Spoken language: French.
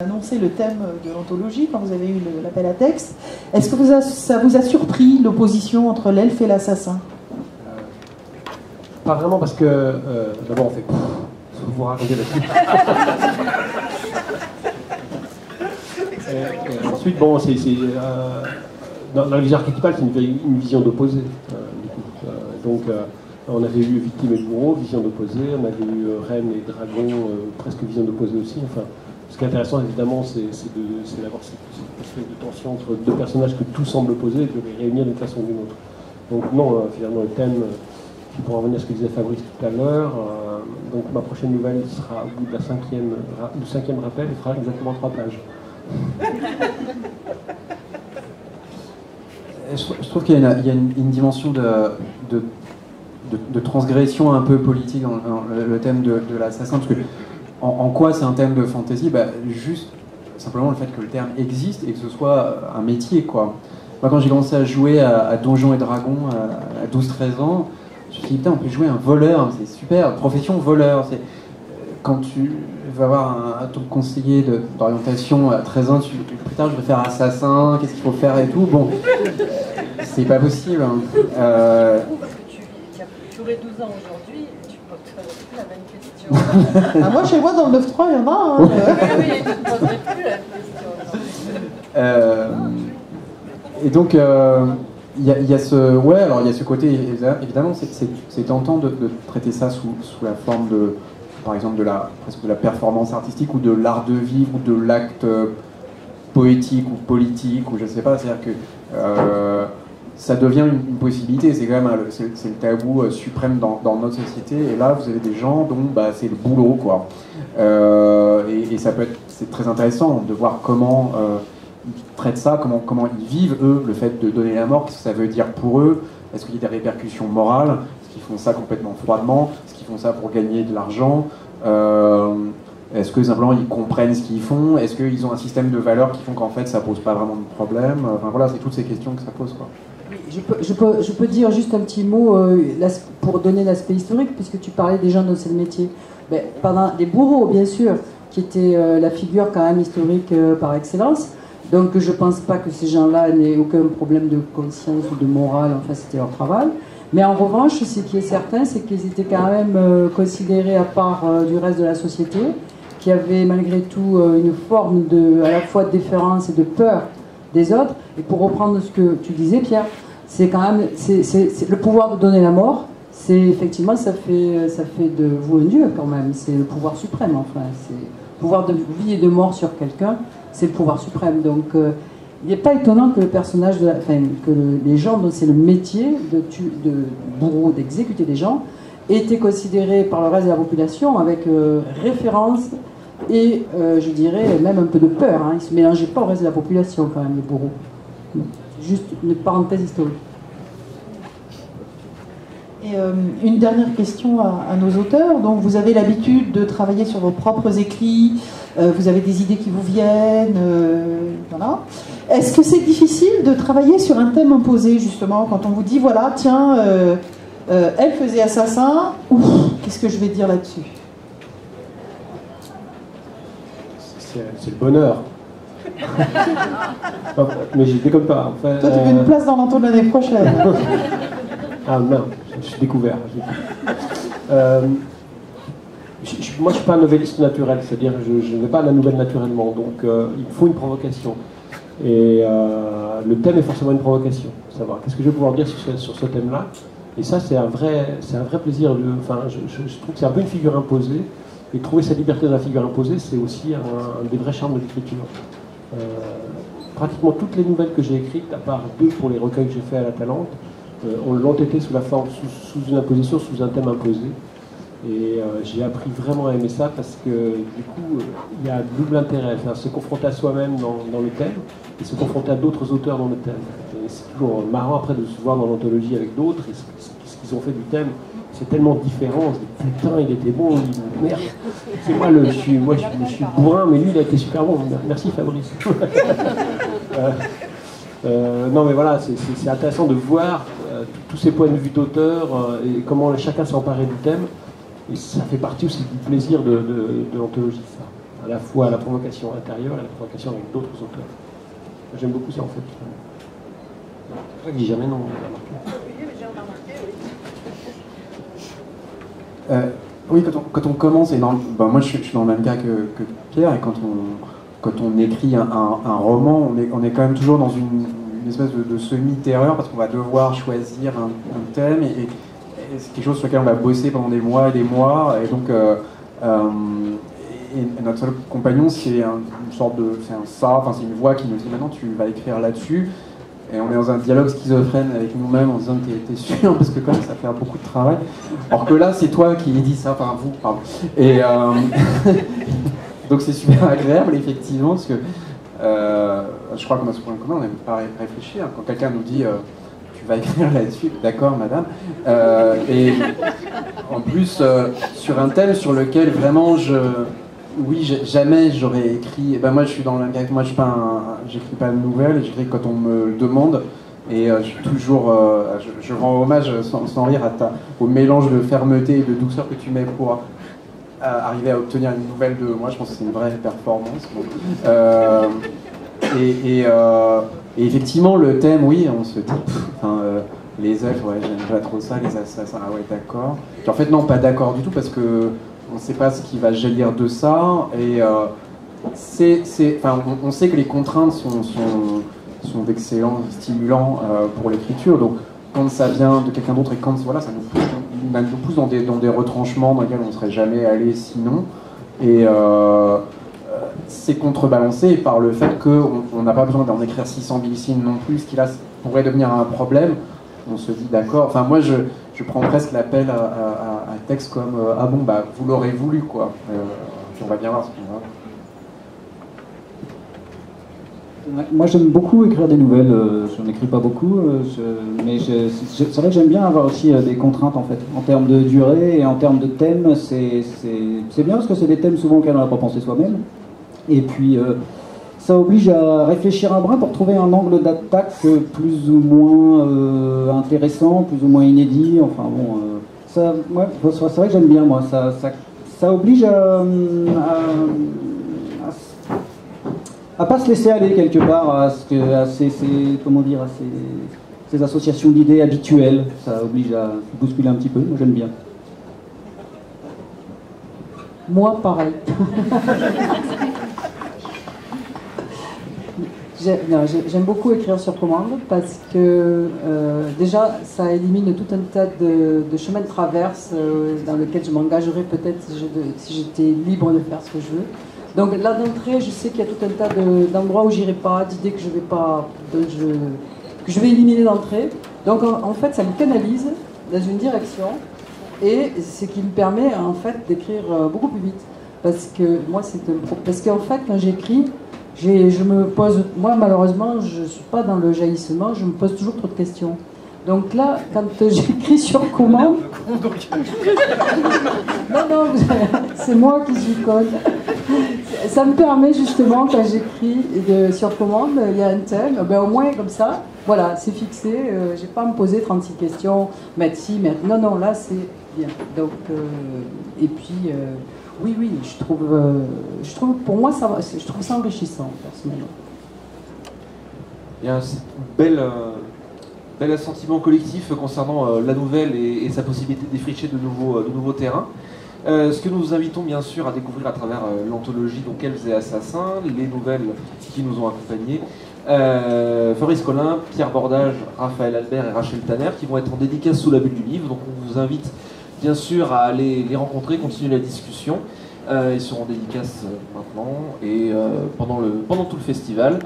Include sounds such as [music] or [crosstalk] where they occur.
annoncé le thème de l'anthologie quand vous avez eu l'appel à texte. Est-ce que ça vous a surpris l'opposition entre l'elfe et l'assassin? Euh, Pas vraiment parce que euh, d'abord on fait vous raconter la [laughs] ensuite, bon, c'est, euh, dans, la vision archétypale, c'est une, vision d'opposé. donc, on avait eu Victime et Bourreau, vision d'opposé. On avait eu Reine et Dragon, presque vision d'opposé aussi. Enfin, ce qui est intéressant, évidemment, c'est d'avoir cette, espèce de tension entre deux personnages que tout semble opposer et de les réunir d'une façon ou d'une autre. Donc non, euh, finalement, le thème, qui pourra revenir à ce que disait Fabrice tout à l'heure, euh, donc ma prochaine nouvelle sera au bout de la cinquième, du cinquième rappel et fera exactement trois pages. Je, trouve qu'il y a, une, dimension de, transgression un peu politique dans, le, thème de, l'assassin, parce que en, quoi c'est un thème de fantasy bah, Juste simplement le fait que le terme existe et que ce soit un métier. quoi. Moi, quand j'ai commencé à jouer à, Donjons et Dragons à, 12-13 ans, je me suis dit, putain, on peut jouer un voleur, c'est super, profession voleur. C'est, quand tu vas avoir un, ton conseiller d'orientation à 13 ans, tu, plus tard je vais faire assassin, qu'est-ce qu'il faut faire et tout. Bon, c'est pas possible. Hein. Euh, tu, aurais 12 ans aujourd'hui, tu la même ah, moi, chez moi, dans le 9-3, il y en a. Hein, euh, et donc, euh, il y, a ce, ouais, alors il y a ce côté, évidemment, c'est tentant de, traiter ça sous, sous, la forme de, par exemple, de la, presque de la performance artistique ou de l'art de vivre ou de l'acte poétique ou politique ou je sais pas, c'est-à-dire que euh, ça devient une, possibilité. C'est quand même c'est, le tabou euh, suprême dans, notre société. Et là, vous avez des gens dont bah, c'est le boulot, quoi. Euh, et, ça peut être, c'est très intéressant de voir comment euh, ils traitent ça, comment, comment ils vivent eux le fait de donner la mort, ce que ça veut dire pour eux. Est-ce qu'il y a des répercussions morales Est-ce qu'ils font ça complètement froidement Est-ce qu'ils font ça pour gagner de l'argent Est-ce que simplement ils comprennent ce qu'ils font Est-ce qu'ils ont un système de valeurs qui font qu'en fait ça pose pas vraiment de problème Enfin voilà, c'est toutes ces questions que ça pose. Quoi je peux, dire juste un petit mot euh, pour donner l'aspect historique, puisque tu parlais des gens de ce métier. Ben, les bourreaux, bien sûr, qui étaient euh, la figure quand même historique euh, par excellence. Donc je ne pense pas que ces gens-là n'aient aucun problème de conscience ou de morale, enfin c'était leur travail. Mais en revanche, ce qui est certain, c'est qu'ils étaient quand même considérés à part du reste de la société, qui avait malgré tout une forme de, à la fois de déférence et de peur des autres. Et pour reprendre ce que tu disais, Pierre, c'est quand même le pouvoir de donner la mort. C'est effectivement ça fait ça fait de vous un dieu quand même. C'est le pouvoir suprême enfin. C'est le pouvoir de vie et de mort sur quelqu'un. C'est le pouvoir suprême. Donc euh, il n'est pas étonnant que le personnage, que les gens dont c'est le métier de, de bourreau, d'exécuter des gens, aient été considérés par le reste de la population avec euh, référence et, euh, je dirais, même un peu de peur. Hein. Ils ne se mélangeaient pas au reste de la population, quand même, les bourreaux. Juste une parenthèse historique. Et euh, une dernière question à, nos auteurs. Donc, vous avez l'habitude de travailler sur vos propres écrits, euh, vous avez des idées qui vous viennent, voilà. Est-ce que c'est difficile de travailler sur un thème imposé, justement, quand on vous dit, voilà, tiens, elle faisait assassin, qu'est-ce que je vais dire là-dessus? C'est le bonheur. [laughs] mais j'étais comme pas. Toi, tu veux une place dans l'entour de l'année prochaine. [laughs] ah non, je suis découvert. Euh, moi, je suis pas un novelliste naturel, c'est-à-dire je, ne vais pas à la nouvelle naturellement, donc euh, il faut une provocation. Et euh, le thème est forcément une provocation. Savoir qu'est-ce que je vais pouvoir dire sur ce, sur ce thème-là? Et ça, c'est un vrai, c'est un vrai plaisir. De, enfin, je, trouve que c'est un peu une figure imposée. Et trouver sa liberté dans la figure imposée, c'est aussi un, des vrais charmes de l'écriture. Euh, pratiquement toutes les nouvelles que j'ai écrites, à part deux pour les recueils que j'ai fait à la Talente, euh, ont été sous la forme, sous, une imposition, sous un thème imposé. Et euh, j'ai appris vraiment à aimer ça parce que du coup, il y a double intérêt, enfin, se confronter à soi-même dans, le thème et se confronter à d'autres auteurs dans le thème. c'est toujours marrant après de se voir dans l'anthologie avec d'autres et ce qu'ils ont fait du thème c'est tellement différent. Je dis, putain, il était bon, il, merde. C'est moi, le, je suis, moi je, suis bourrin, mais lui, il a été super bon. Merci Fabrice. [laughs] Euh, euh, non, mais voilà, c'est intéressant de voir euh, tous ces points de vue d'auteur et comment chacun s'emparer du thème. Et ça fait partie aussi du plaisir de, l'anthologie, ça. à la fois la provocation intérieure et la provocation avec d'autres auteurs. J'aime beaucoup ça en fait. C'est que je dis jamais non. Oui, mais j'ai remarqué, oui. Euh, oui, quand on, quand on commence, et dans, ben, moi je suis, dans le même cas que, Pierre, et quand on, quand on écrit un, roman, on est, quand même toujours dans une, espèce de, semi-terreur, parce qu'on va devoir choisir un, thème, et, c'est quelque chose sur lequel on va bosser pendant des mois et des mois, et donc euh, euh, notre seul compagnon, c'est un- une sorte de, c'est un ça, enfin c'est une voix qui nous dit maintenant tu vas écrire là-dessus, et on est dans un dialogue schizophrène avec nous-mêmes en disant que t'es- sûr parce que quand même ça fait beaucoup de travail. Alors que là c'est toi qui dis ça, enfin vous, pardon. Et euh, [laughs] donc c'est super agréable effectivement parce que euh, je crois qu'on a ce point commun, on n'aime pas ré- réfléchir. Quand quelqu'un nous dit euh, tu vas écrire là-dessus, d'accord madame. Et en plus sur un thème sur lequel vraiment je oui, jamais j'aurais écrit. Ben moi, je suis dans le Moi, je suis pas j'écris pas de nouvelles. J'écris quand on me le demande. Et euh, je suis toujours. euh, je, rends hommage sans, rire à ta, au mélange de fermeté et de douceur que tu mets pour euh, arriver à obtenir une nouvelle de moi. Je pense que c'est une vraie performance. Et, effectivement, le thème, oui, on se dit. les elfes, ouais, j'aime pas trop ça. Les assassins, ah ouais, d'accord. En fait, non, pas d'accord du tout parce que on ne sait pas ce qui va jaillir de ça et euh, c'est, enfin, on, sait que les contraintes sont, sont, sont d'excellents stimulants euh, pour l'écriture. Donc, quand ça vient de quelqu'un d'autre et quand voilà, ça nous pousse, ça nous pousse dans, des, dans retranchements dans lesquels on ne serait jamais allé sinon. Et euh, c'est contrebalancé par le fait qu'on on n'a pas besoin d'en écrire 600 000 signes non plus, ce qui là pourrait devenir un problème. On se dit d'accord. Enfin, moi, je, prends presque l'appel à texte comme euh, ah bon bah vous l'aurez voulu quoi. Euh, puis on va bien voir ce qu'on va. Moi j'aime beaucoup écrire des nouvelles, euh, je n'en écris pas beaucoup, mais c'est vrai que j'aime bien avoir aussi des contraintes en fait, en termes de durée et en termes de thèmes, c'est bien parce que c'est des thèmes souvent auxquels on n'a pas pensé soi-même. Et puis ça oblige à réfléchir un brin pour trouver un angle d'attaque plus ou moins intéressant, plus ou moins inédit, enfin bon, ça, ouais, c'est vrai que j'aime bien moi, ça, ça, ça oblige à- à- à pas se laisser aller quelque part à, ce que, à ces, ces- comment dire, à ces, ces associations d'idées habituelles. Ça oblige à bousculer un petit peu. Moi, j'aime bien. Moi, pareil. [laughs] J'aime beaucoup écrire sur commande parce que euh, déjà ça élimine tout un tas de, de chemins de traverse euh, dans lesquels je m'engagerais peut-être si de- j'étais libre de faire ce que je veux. Donc là d'entrée, je sais qu'il y a tout un tas de- d'endroits où j'irai pas, d'idées que je vais pas, que je vais éliminer d'entrée. Donc en, fait, ça me canalise dans une direction et ce qui me permet en fait d'écrire euh, beaucoup plus vite. Parce que moi, c'est parce qu'en fait, quand j'écris, je me pose, moi malheureusement, je suis pas dans le jaillissement, je me pose toujours trop de questions. Donc là, quand [laughs] j'écris sur commande, [laughs] non, non, [laughs] c'est moi qui suis conne. Ça me permet justement, quand j'écris sur commande, il y a un thème, ben, au moins comme ça, voilà, c'est fixé, euh, j'ai pas à me poser 36 questions, ci, mettre. Non, non, là c'est bien. Donc, euh, et puis, euh, oui, oui, je trouve, euh, je trouve, pour moi, ça, je trouve ça enrichissant, personnellement. Il y a un bel, euh, bel assentiment collectif concernant euh, la nouvelle et, sa possibilité de défricher de nouveaux, de nouveaux terrains. Ce que nous vous invitons bien sûr à découvrir à travers l'anthologie donc Elves et Assassins, les nouvelles qui nous ont accompagnés. Euh, Fabrice Collin, Pierre Bordage, Raphaël Albert et Rachel Tanner qui vont être en dédicace sous la bulle du livre. Donc on vous invite bien sûr à aller les rencontrer, continuer la discussion. Euh, ils seront en dédicace euh, maintenant et euh, pendant, pendant tout le festival.